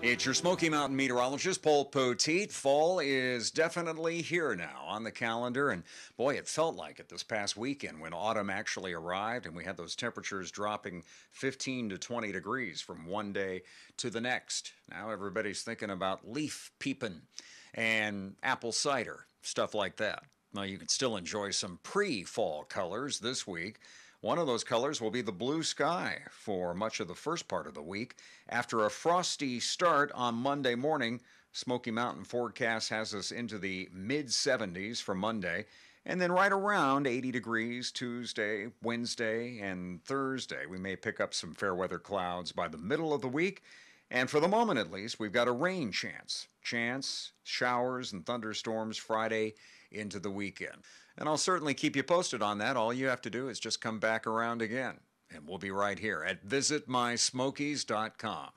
It's your Smoky Mountain meteorologist, Paul Poteet. Fall is definitely here now on the calendar, and boy, it felt like it this past weekend when autumn actually arrived and we had those temperatures dropping 15 to 20 degrees from one day to the next. Now everybody's thinking about leaf peeping and apple cider, stuff like that. Now, you can still enjoy some pre fall colors this week. One of those colors will be the blue sky for much of the first part of the week. After a frosty start on Monday morning, Smoky Mountain forecast has us into the mid 70s for Monday, and then right around 80 degrees Tuesday, Wednesday, and Thursday. We may pick up some fair weather clouds by the middle of the week. And for the moment at least, we've got a rain chance. Chance, showers, and thunderstorms Friday into the weekend. And I'll certainly keep you posted on that. All you have to do is just come back around again. And we'll be right here at visitmysmokies.com.